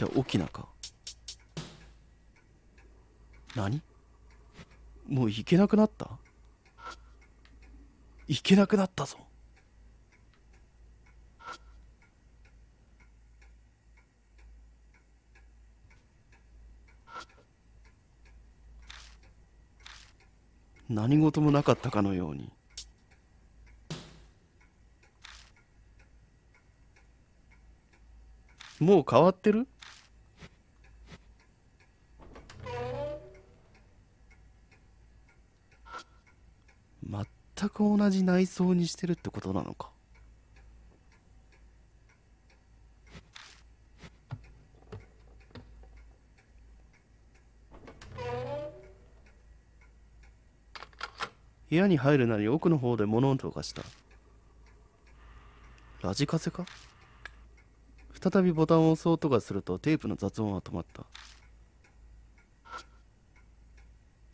じゃあ沖縄か何？もう行けなくなった？行けなくなったぞ。何事もなかったかのように。もう変わってる？全く同じ内装にしてるってことなのか？部屋に入るなり奥の方で物音がした？ラジカセか？再びボタンを押す音がするとテープの雑音は止まった。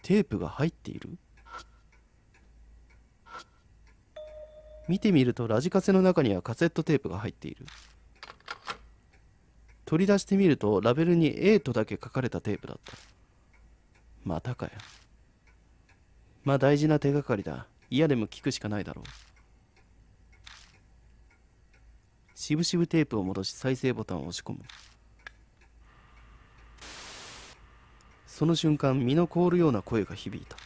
テープが入っている？見てみるとラジカセの中にはカセットテープが入っている。取り出してみるとラベルに A とだけ書かれたテープだった。またかよ。まあ大事な手がかりだ。嫌でも聞くしかないだろう。しぶしぶテープを戻し再生ボタンを押し込む。その瞬間身の凍るような声が響いた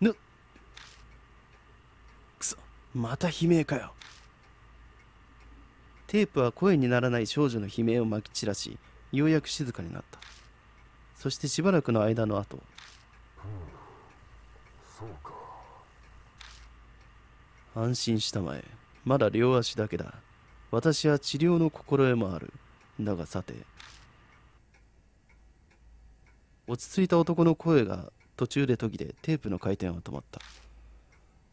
ぬくそまた悲鳴かよ。テープは声にならない少女の悲鳴をまき散らしようやく静かになった。そしてしばらくの間の後。そうか。安心したまえ。まだ両足だけだ。私は治療の心得もある。だがさて。落ち着いた男の声が途中で途切れテープの回転は止まった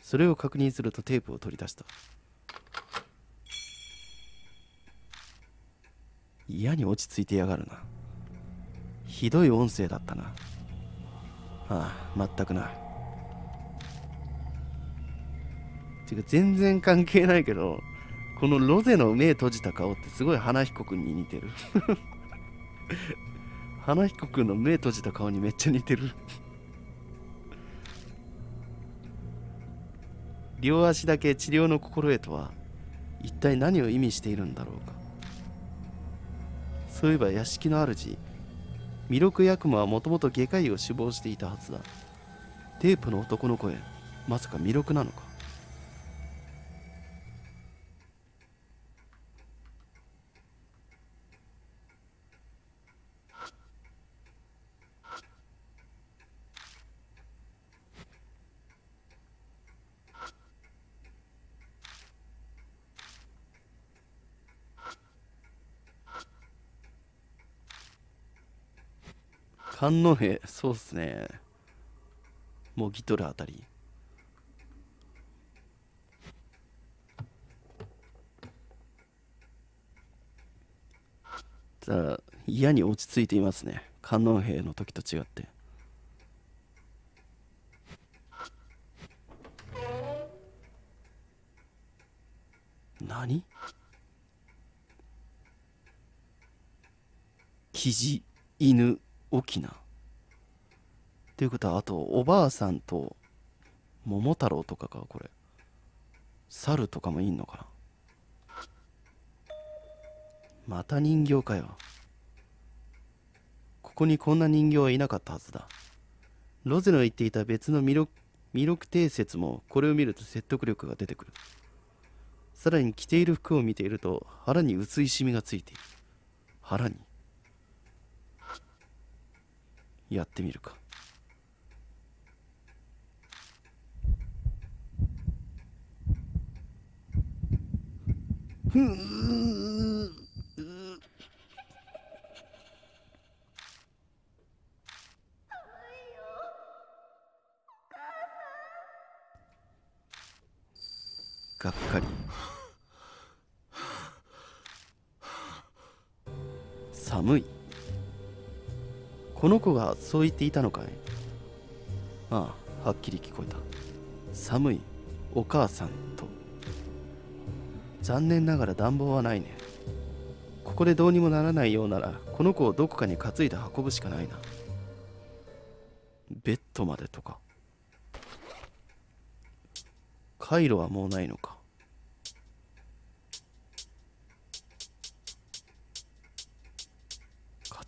それを確認するとテープを取り出した。嫌に落ち着いてやがるな。ひどい音声だったな。ああ全くな。てか全然関係ないけどこのロゼの目閉じた顔ってすごい花彦くんに似てる。花彦くんの目閉じた顔にめっちゃ似てる。両足だけ治療の心得とは一体何を意味しているんだろうか。そういえば屋敷の主弥勒八雲はもともと外科医を志望していたはずだ。テープの男の声まさか弥勒なのか。観音兵。そうっすね。もうギトルあたり。ただ嫌に落ち着いていますね。観音兵の時と違って。何？キジ犬。沖縄っていうことはあとおばあさんと桃太郎とかかこれ。猿とかもいんのかな。また人形かよ。ここにこんな人形はいなかったはずだ。ロゼの言っていた別の魅力魅力定説もこれを見ると説得力が出てくる。さらに着ている服を見ていると腹に薄いシミがついている。腹に。やってみるか。ふん。がっかり。寒い。この子がそう言っていたのかい？ああはっきり聞こえた。寒いお母さんと。残念ながら暖房はないね。ここでどうにもならないようならこの子をどこかに担いで運ぶしかないな。ベッドまでとか。回路はもうないのか。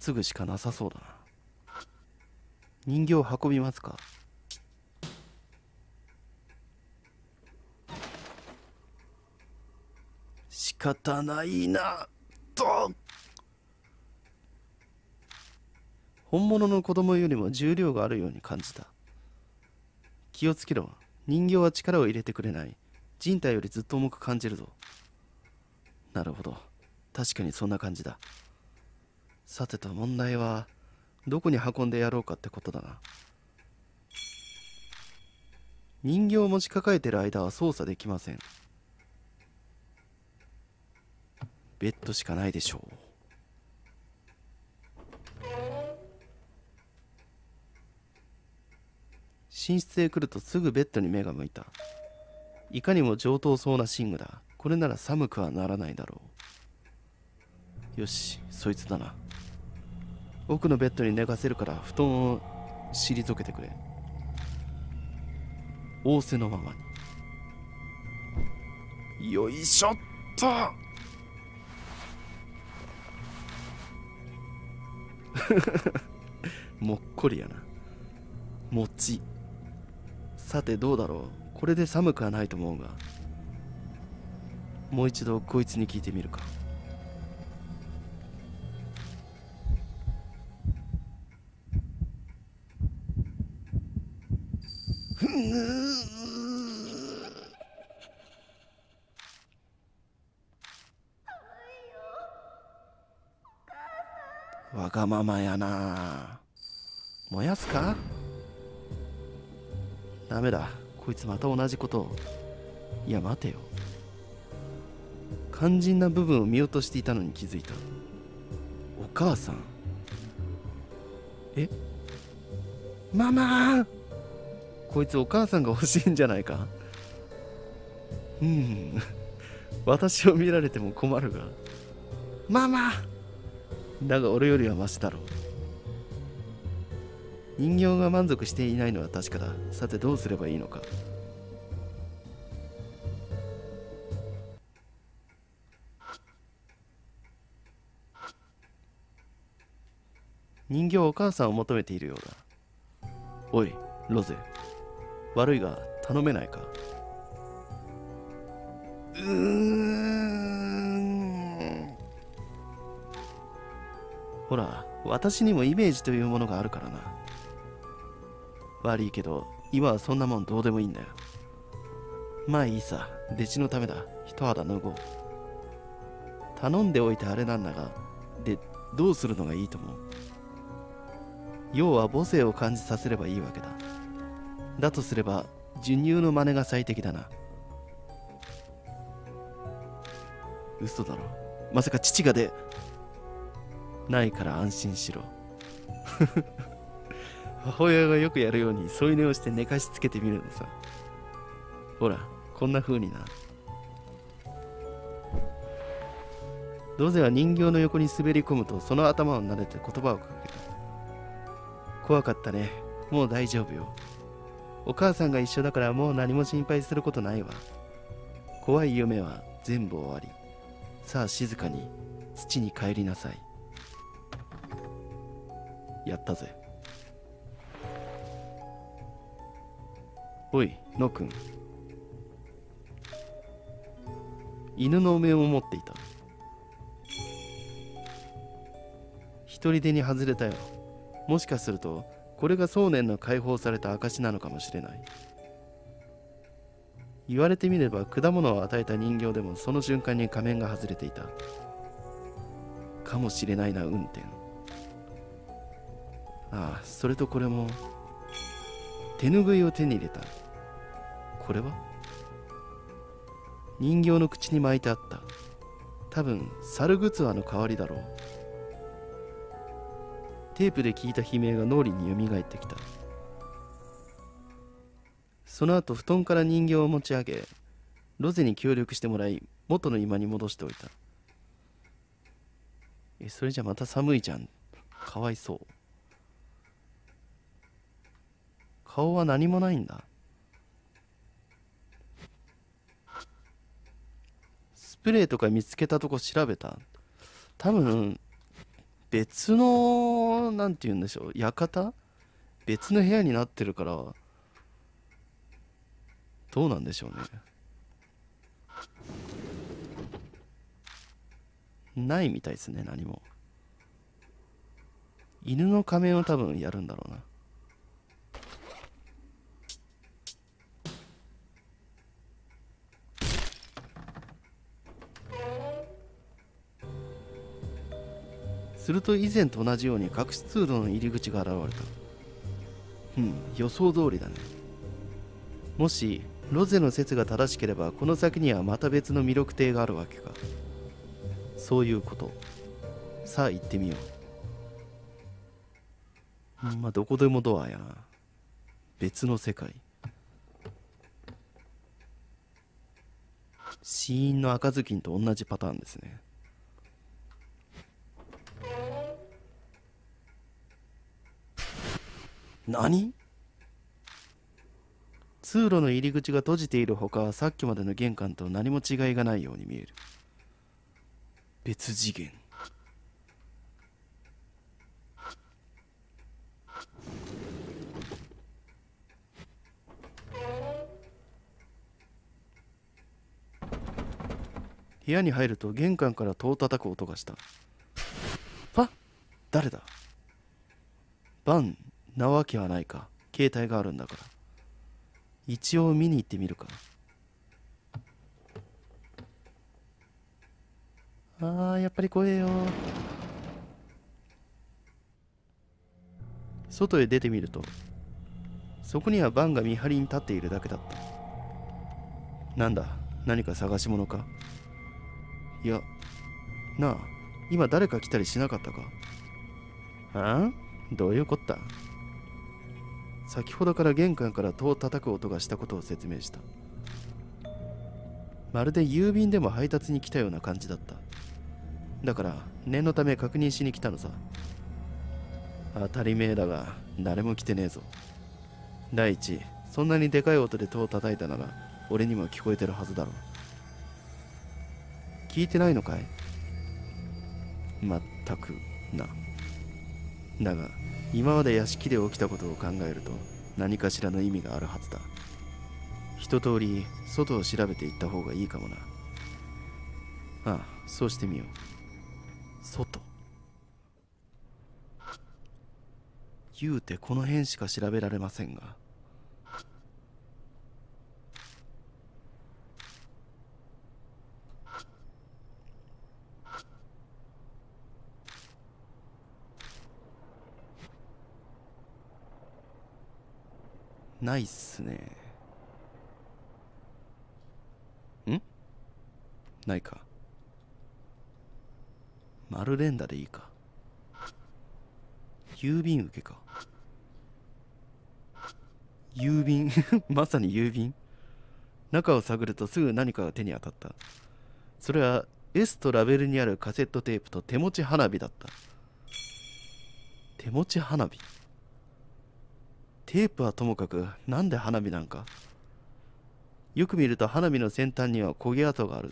担ぐしかなさそうだな。人形運びますか？仕方ないなと。本物の子供よりも重量があるように感じた。気をつけろ。人形は力を入れてくれない。人体よりずっと重く感じるぞ。なるほど。確かにそんな感じだ。さてと問題はどこに運んでやろうかってことだな。人形を持ち抱えてる間は操作できません。ベッドしかないでしょう。寝室へ来るとすぐベッドに目が向いた。いかにも上等そうな寝具だ。これなら寒くはならないだろう。よしそいつだな。奥のベッドに寝かせるから布団を退けてくれ。仰せのままに。よいしょっと。もっこりやな。餅さてどうだろう。これで寒くはないと思うが。もう一度こいつに聞いてみるか。がままやな。燃やすか？ダメだ。こいつまた同じことを。いや待てよ。肝心な部分を見落としていたのに気づいた。お母さん。え？ママこいつお母さんが欲しいんじゃないか？うん。私を見られても困るが。ママだが俺よりはマシだろう。人形が満足していないのは確かだ。さてどうすればいいのか。人形お母さんを求めているようだ。おいロゼ。悪いが頼めないか。うーん。ほら私にもイメージというものがあるからな。悪いけど今はそんなもんどうでもいいんだよ。まあいいさ弟子のためだ。一肌脱ごう。頼んでおいてあれなんだがでどうするのがいいと思う？要は母性を感じさせればいいわけだ。だとすれば授乳の真似が最適だな。嘘だろ。まさか父がでないから安心しろ。母親がよくやるように添い寝をして寝かしつけてみるのさ。ほらこんな風にな。ロゼは人形の横に滑り込むとその頭を撫でて言葉をかけた。怖かったね。もう大丈夫よ。お母さんが一緒だからもう何も心配することないわ。怖い夢は全部終わり。さあ静かに土に帰りなさい。やったぜ。おいのくん。犬のお面を持っていた一人手に外れたよ。もしかするとこれが想念の解放された証なのかもしれない。言われてみれば果物を与えた人形でもその瞬間に仮面が外れていた。かもしれないな運転。ああそれとこれも手ぬぐいを手に入れた。これは？人形の口に巻いてあった。多分猿グツワの代わりだろう。テープで聞いた悲鳴が脳裏によみがえってきた。その後布団から人形を持ち上げロゼに協力してもらい元の居間に戻しておいた。えそれじゃまた寒いじゃん。かわいそう。顔は何もないんだ。スプレーとか見つけたとこ調べた。多分別のなんて言うんでしょう。館？別の部屋になってるからどうなんでしょうね。ないみたいですね何も。犬の仮面を多分やるんだろうな。すると以前と同じように隠し通路の入り口が現れた。うん予想通りだね。もしロゼの説が正しければこの先にはまた別の魅力亭があるわけか。そういうこと。さあ行ってみよう。まあどこでもドアや。な別の世界。死因の赤ずきんと同じパターンですね。何？通路の入り口が閉じているほかさっきまでの玄関と何も違いがないように見える。別次元。部屋に入ると玄関から戸を叩く音がした。あ誰だ？バン。なわけはないか。携帯があるんだから。一応見に行ってみるか。あーやっぱり怖えよ。外へ出てみるとそこにはバンが見張りに立っているだけだった。なんだ何か探し物か？いやなあ今誰か来たりしなかったか？ああどういうこった？先ほどから玄関から戸を叩く音がしたことを説明した。まるで郵便でも配達に来たような感じだった。だから念のため確認しに来たのさ。当たり前だが誰も来てねえぞ。第一そんなにでかい音で戸を叩いたなら俺にも聞こえてるはずだろ聞いてないのかい？まったくな。だが今まで屋敷で起きたことを考えると何かしらの意味があるはずだ。一通り外を調べていった方がいいかもな。ああそうしてみよう。外。言うてこの辺しか調べられませんが。ないっすね。ん？ないか。丸連打でいいか。郵便受けか。郵便？まさに郵便？中を探るとすぐ何かが手に当たった。それは S とラベルにあるカセットテープと手持ち花火だった。手持ち花火？テープはともかくなんで花火なんか？よく見ると花火の先端には焦げ跡がある。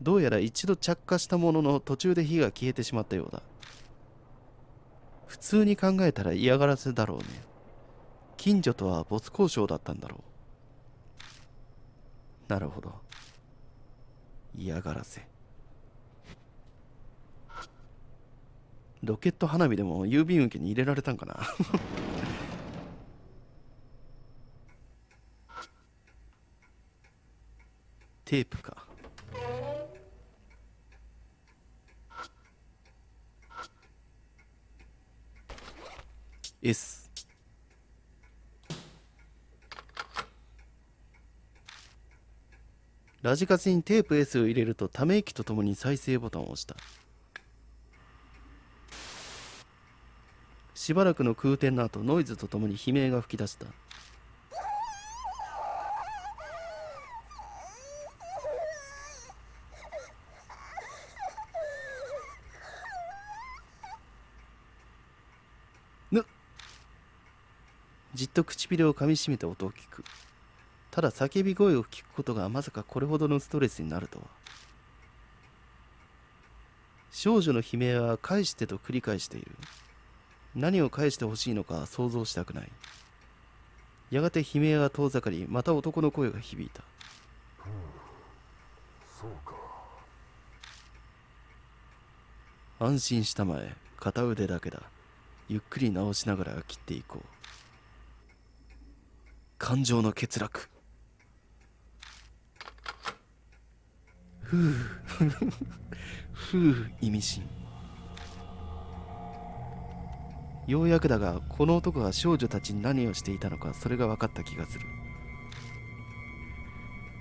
どうやら一度着火したものの途中で火が消えてしまったようだ。普通に考えたら嫌がらせだろうね。近所とは没交渉だったんだろう。なるほど。嫌がらせ。ロケット花火でも郵便受けに入れられたんかな？テープか。S ラジカセにテープ S を入れるとため息とともに再生ボタンを押した。しばらくの空転の後ノイズとともに悲鳴が吹き出した。じっと唇をかみしめて音を聞く。ただ叫び声を聞くことがまさかこれほどのストレスになるとは。少女の悲鳴は返してと繰り返している。何を返してほしいのか想像したくない。やがて悲鳴が遠ざかりまた男の声が響いた。そうか。安心したまえ片腕だけだ。ゆっくり直しながら切っていこう感情の欠落。ふうふう意味深。ようやくだがこの男が少女たちに何をしていたのかそれが分かった気がする。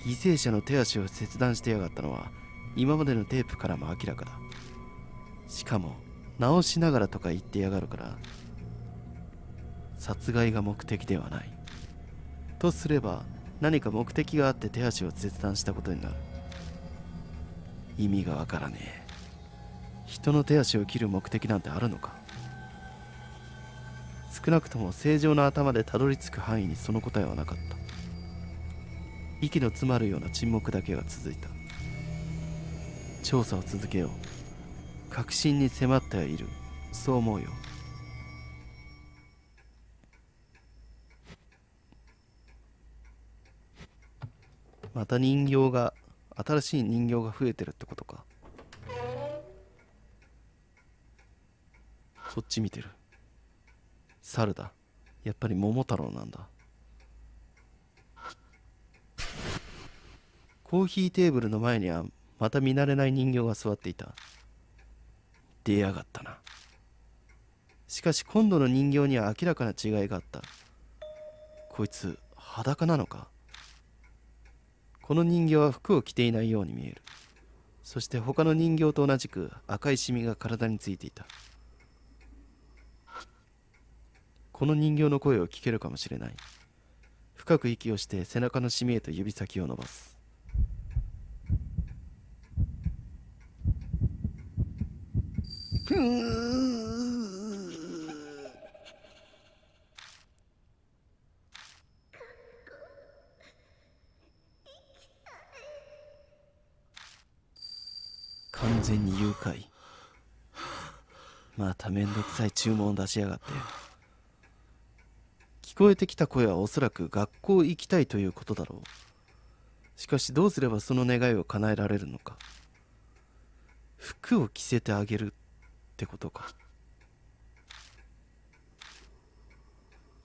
犠牲者の手足を切断してやがったのは今までのテープからも明らかだ。しかも直しながらとか言ってやがるから殺害が目的ではない。とすれば何か目的があって手足を切断したことになる。意味がわからねえ。人の手足を切る目的なんてあるのか。少なくとも正常な頭でたどり着く範囲にその答えはなかった。息の詰まるような沈黙だけが続いた。調査を続けよう。確信に迫ってはいる。そう思うよ。また人形が新しい人形が増えてるってことか。そっち見てる。猿だ。やっぱり桃太郎なんだ。コーヒーテーブルの前にはまた見慣れない人形が座っていた。出やがったな。しかし今度の人形には明らかな違いがあった。こいつ裸なのか？この人形は服を着ていないように見える。そして他の人形と同じく赤いシミが体についていた。この人形の声を聞けるかもしれない。深く息をして背中のシミへと指先を伸ばす。ふ完全に誘拐。まためんどくさい注文を出しやがって。聞こえてきた声はおそらく学校行きたいということだろう。しかしどうすればその願いを叶えられるのか。服を着せてあげるってことか。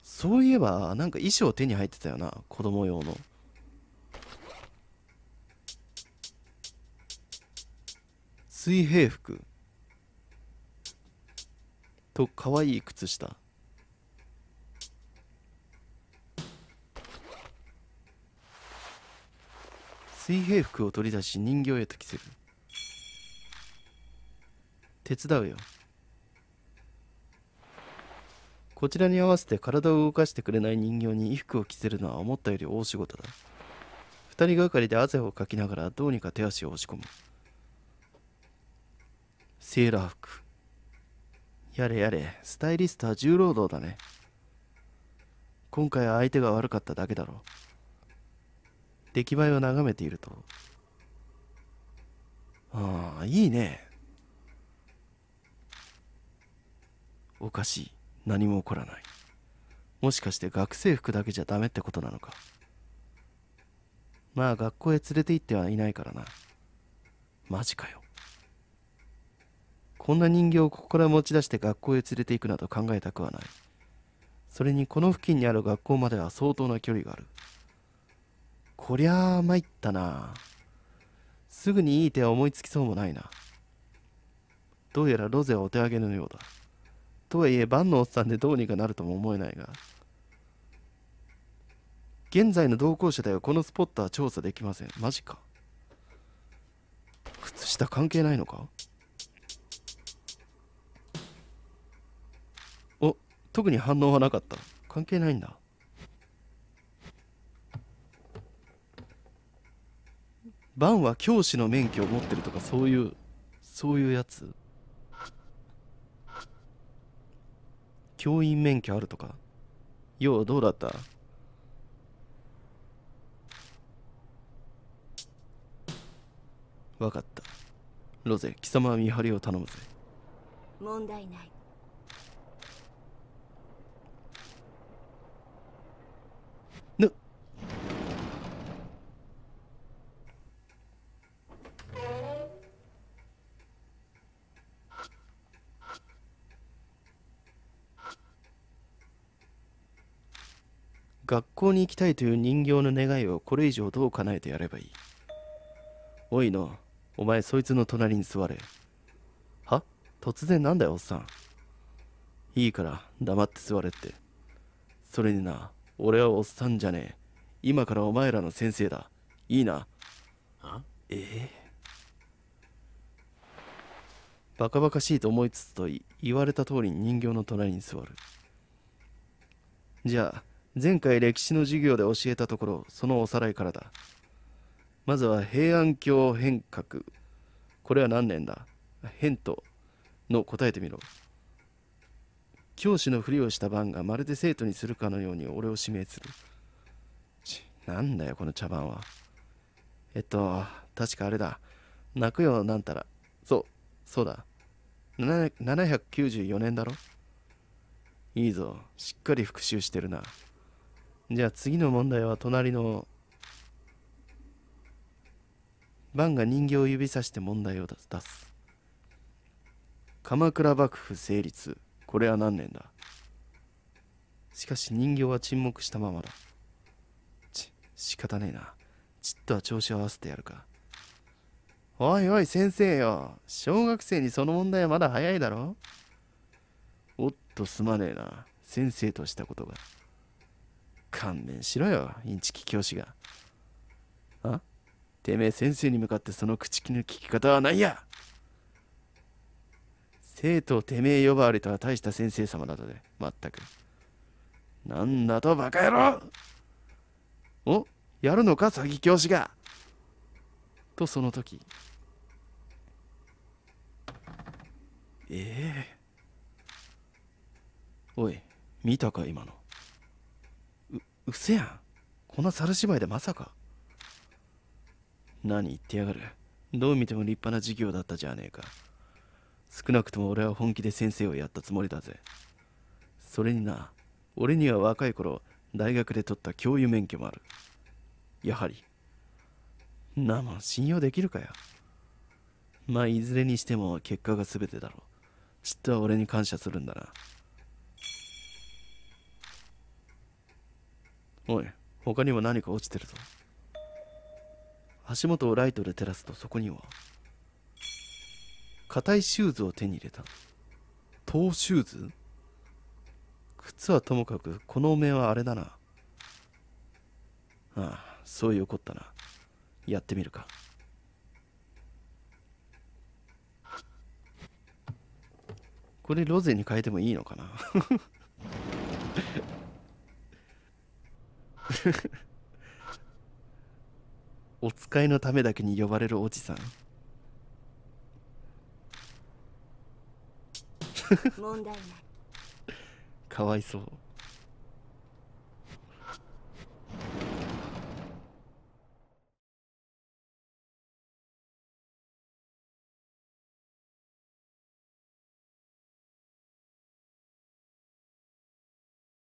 そういえばなんか衣装手に入ってたよな。子供用の。水平服と可愛い靴下。水平服を取り出し人形へと着せる。手伝うよ。こちらに合わせて体を動かしてくれない人形に衣服を着せるのは思ったより大仕事だ。二人がかりで汗をかきながらどうにか手足を押し込む。セーラー服。やれやれスタイリストは重労働だね。今回は相手が悪かっただけだろう。出来栄えを眺めていると。ああいいね。おかしい。何も起こらない。もしかして学生服だけじゃダメってことなのか。まあ学校へ連れて行ってはいないからな。マジかよ。こんな人形をここから持ち出して学校へ連れて行くなど考えたくはない。それにこの付近にある学校までは相当な距離がある。こりゃあ参ったな。すぐにいい手は思いつきそうもないな。どうやらロゼはお手上げのようだ。とはいえ万のおっさんでどうにかなるとも思えないが。現在の同行者ではこのスポットは調査できません。マジか。靴下関係ないのか？特に反応はなかった関係ないんだ。バンは教師の免許を持ってるとかそういうそういうやつ。教員免許あるとか。ようどうだった？わかった。ロゼ貴様は見張りを頼むぜ。問題ない。学校に行きたいという人形の願いをこれ以上どう叶えてやればいい？おいのお前そいつの隣に座れ。は？突然なんだよおっさん。いいから黙って座れって。それにな俺はおっさんじゃねえ。今からお前らの先生だ。いいな？あええ。バカバカしいと思いつつとい言われた通りに人形の隣に座る。じゃあ前回歴史の授業で教えたところそのおさらいからだ。まずは平安京変革。これは何年だ？変との答えてみろ。教師のふりをした番がまるで生徒にするかのように俺を指名する。ちなんだよこの茶番は。えっと確かあれだ。泣くよなんたら。そうそうだ。7 794年だろ？いいぞ。しっかり復習してるな。じゃあ次の問題は隣のバンが人形を指さして問題を出す。鎌倉幕府成立。これは何年だ？しかし人形は沈黙したままだ。ち仕方ねえな。ちっとは調子を合わせてやるか。おいおい先生よ。小学生にその問題はまだ早いだろ？おっとすまねえな。先生としたことが。勘弁しろよインチキ教師が。あ？てめえ先生に向かってその口の聞き方はないや。生徒をてめえ呼ばわりとは大した先生様だとでまったく。なんだとバカ野郎。お？やるのか詐欺教師が。とその時。ええ。おい見たか今の。うせやん。こんな猿芝居でまさか。何言ってやがる。どう見ても立派な授業だったじゃねえか。少なくとも俺は本気で先生をやったつもりだぜ。それにな俺には若い頃大学で取った教諭免許もある。やはりなもん信用できるかよまあいずれにしても結果が全てだろう。ちっとは俺に感謝するんだな。おい他にも何か落ちてるぞ。足元をライトで照らすとそこには硬いシューズを手に入れた。トーシューズ？靴はともかくこのお面はあれだな。ああそういうこったな。やってみるか。これロゼに変えてもいいのかな？お使いのためだけに呼ばれるおじさん。問題ない。かわいそう